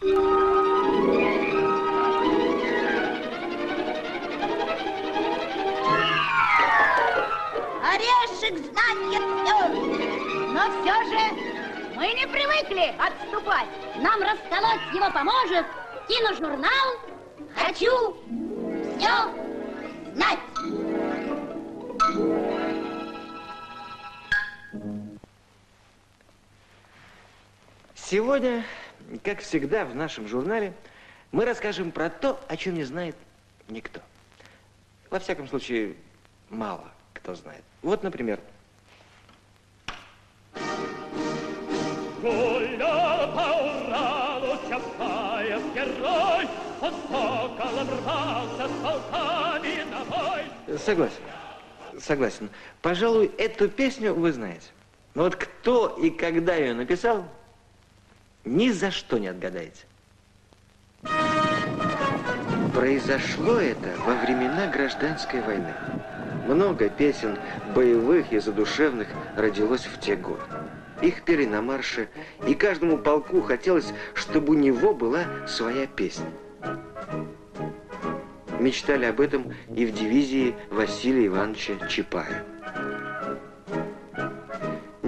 Орешек знать все. Но все же мы не привыкли отступать. Нам расколоть его поможет киножурнал «Хочу все знать». Сегодня, как всегда в нашем журнале, мы расскажем про то, о чем не знает никто. Во всяком случае, мало кто знает. Вот, например, Гулял по Уралу Чапаев герой, Он соколом рвался с полками на бой. Согласен. Согласен. Пожалуй, эту песню вы знаете. Но вот кто и когда ее написал, ни за что не отгадаете. Произошло это во времена гражданской войны. Много песен боевых и задушевных родилось в те годы. Их пели на марше, и каждому полку хотелось, чтобы у него была своя песня. Мечтали об этом и в дивизии Василия Ивановича Чапаева.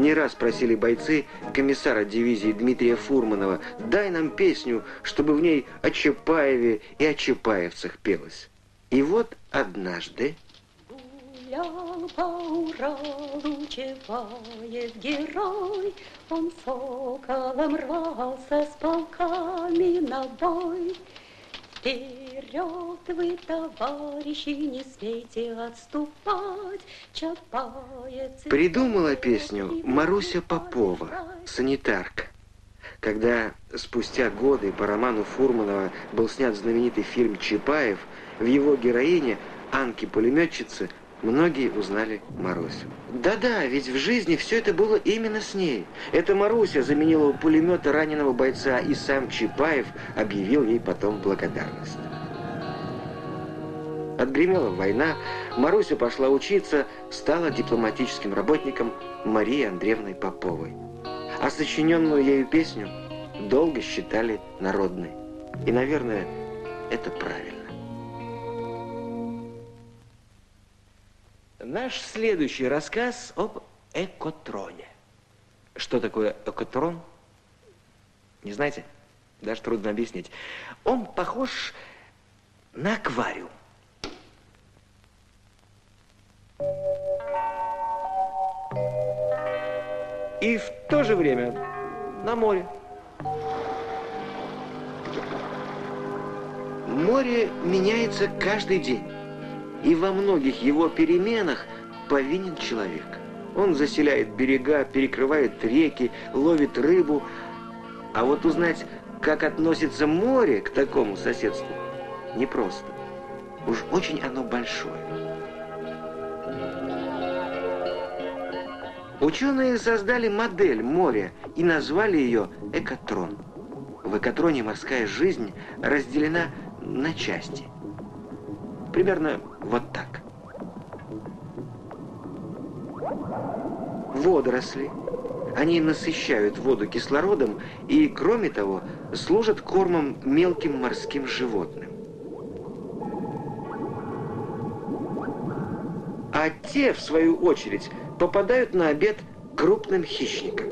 Не раз просили бойцы комиссара дивизии Дмитрия Фурманова, дай нам песню, чтобы в ней о Чапаеве и о чапаевцах пелось. И вот однажды... Гулял по Уралу Чапаев герой, Он соколом рвался с полками на бой. Вы, товарищи, не смейте отступать, Чапаевцы... Придумала песню Маруся Попова, санитарка. Когда спустя годы по роману Фурманова был снят знаменитый фильм «Чапаев», в его героине, Анке-пулеметчице, многие узнали Марусю. Да-да, ведь в жизни все это было именно с ней. Это Маруся заменила у пулемета раненого бойца, и сам Чапаев объявил ей потом благодарность. Отгремела война, Маруся пошла учиться, стала дипломатическим работником Марии Андреевной Поповой. А сочиненную ею песню долго считали народной. И, наверное, это правильно. Наш следующий рассказ об экотроне. Что такое экотрон? Не знаете? Даже трудно объяснить. Он похож на аквариум. И в то же время на море. Море меняется каждый день. И во многих его переменах повинен человек. Он заселяет берега, перекрывает реки, ловит рыбу. А вот узнать, как относится море к такому соседству, непросто. Уж очень оно большое. Ученые создали модель моря и назвали ее экотрон. В экотроне морская жизнь разделена на части. Примерно вот так. Водоросли. Они насыщают воду кислородом и, кроме того, служат кормом мелким морским животным. А те, в свою очередь, попадают на обед крупным хищникам.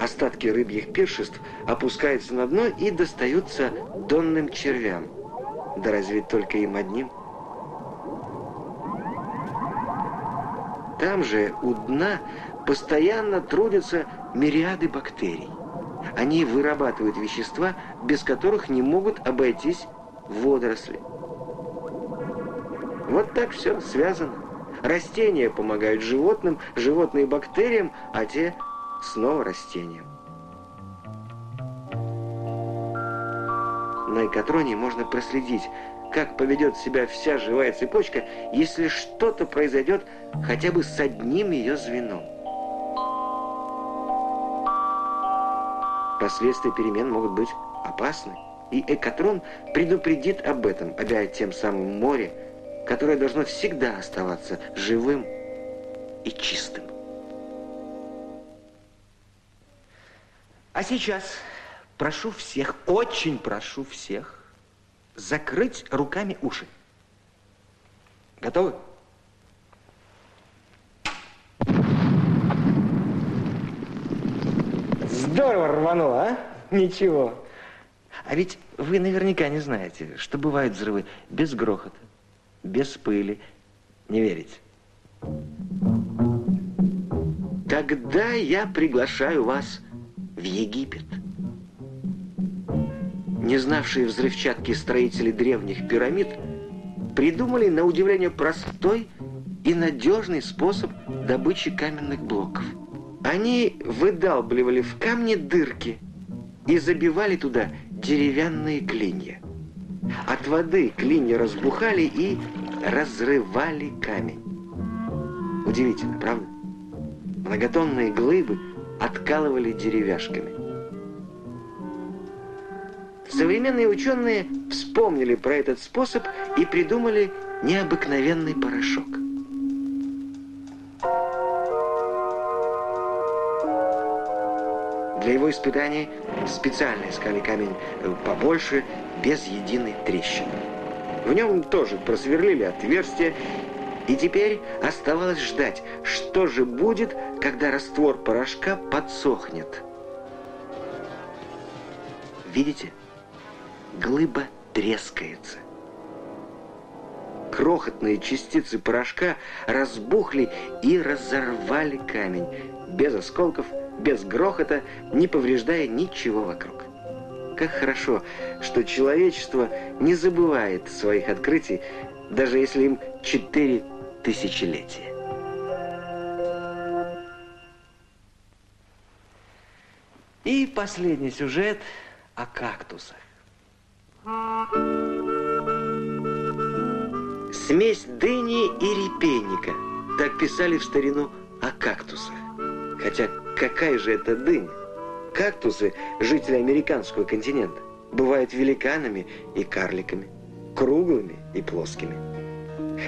Остатки рыбьих пиршеств опускаются на дно и достаются донным червям. Да разве только им одним? Там же, у дна, постоянно трудятся мириады бактерий. Они вырабатывают вещества, без которых не могут обойтись водоросли. Вот так все связано. Растения помогают животным, животные бактериям, а те снова растениям. На экотроне можно проследить, как поведет себя вся живая цепочка, если что-то произойдет хотя бы с одним ее звеном. Последствия перемен могут быть опасны, и экотрон предупредит об этом, обяя тем самым море, которое должно всегда оставаться живым и чистым. А сейчас прошу всех, очень прошу всех закрыть руками уши. Готовы? Здорово рвануло, а? Ничего. А ведь вы наверняка не знаете, что бывают взрывы без грохота, без пыли. Не верите? Тогда я приглашаю вас в Египет. Не знавшие взрывчатки строители древних пирамид придумали, на удивление, простой и надежный способ добычи каменных блоков. Они выдалбливали в камне дырки и забивали туда деревянные клинья. От воды клинья разбухали и разрывали камень. Удивительно, правда? Многотонные глыбы откалывали деревяшками. Современные ученые вспомнили про этот способ и придумали необыкновенный порошок. Для его испытаний специально искали камень побольше, без единой трещины. В нем тоже просверлили отверстие, и теперь оставалось ждать, что же будет, когда раствор порошка подсохнет. Видите? Глыба трескается. Крохотные частицы порошка разбухли и разорвали камень, без осколков, без грохота, не повреждая ничего вокруг. Как хорошо, что человечество не забывает своих открытий, даже если им четыре тысячелетия. И последний сюжет о кактусах. Смесь дыни и репейника. Так писали в старину о кактусах. Хотя какая же это дынь? Кактусы, жители американского континента, бывают великанами и карликами, круглыми и плоскими.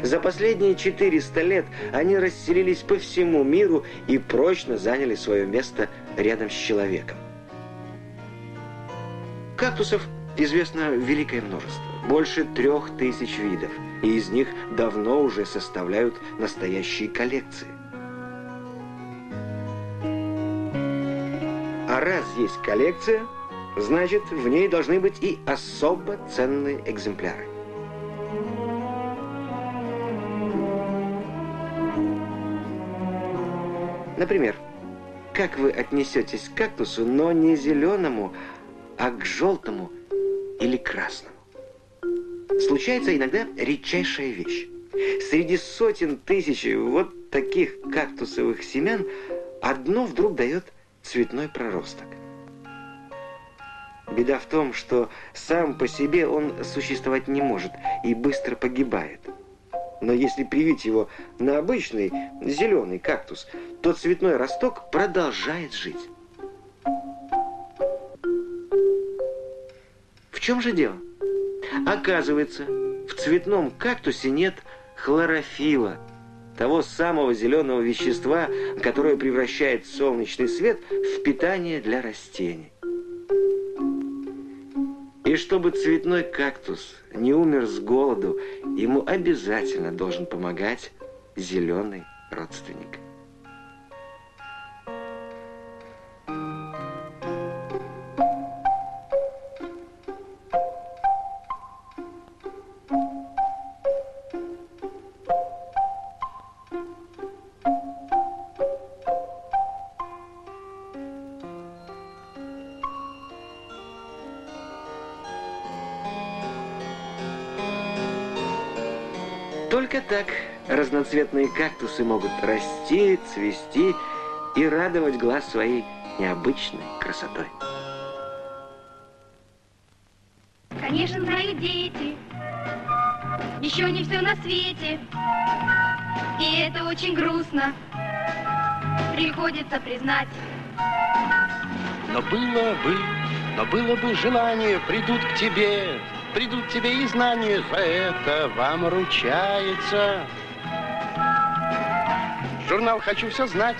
За последние 400 лет они расселились по всему миру и прочно заняли свое место рядом с человеком. Кактусов известно великое множество, больше трех тысяч видов, и из них давно уже составляют настоящие коллекции. Раз есть коллекция, значит, в ней должны быть и особо ценные экземпляры. Например, как вы отнесетесь к кактусу, но не зеленому, а к желтому или красному? Случается иногда редчайшая вещь. Среди сотен тысяч вот таких кактусовых семян одно вдруг дает цветной проросток. Беда в том, что сам по себе он существовать не может и быстро погибает. Но если привить его на обычный зеленый кактус, то цветной росток продолжает жить. В чем же дело? Оказывается, в цветном кактусе нет хлорофила, того самого зеленого вещества, которое превращает солнечный свет в питание для растений. И чтобы цветной кактус не умер с голоду, ему обязательно должен помогать зеленый родственник. Только так разноцветные кактусы могут расти, цвести и радовать глаз своей необычной красотой. Конечно, знают дети, еще не все на свете, и это очень грустно, приходится признать. Но было бы, но было бы желание, придут к тебе, придут тебе и знания, за это вам ручается. Журнал «Хочу все знать»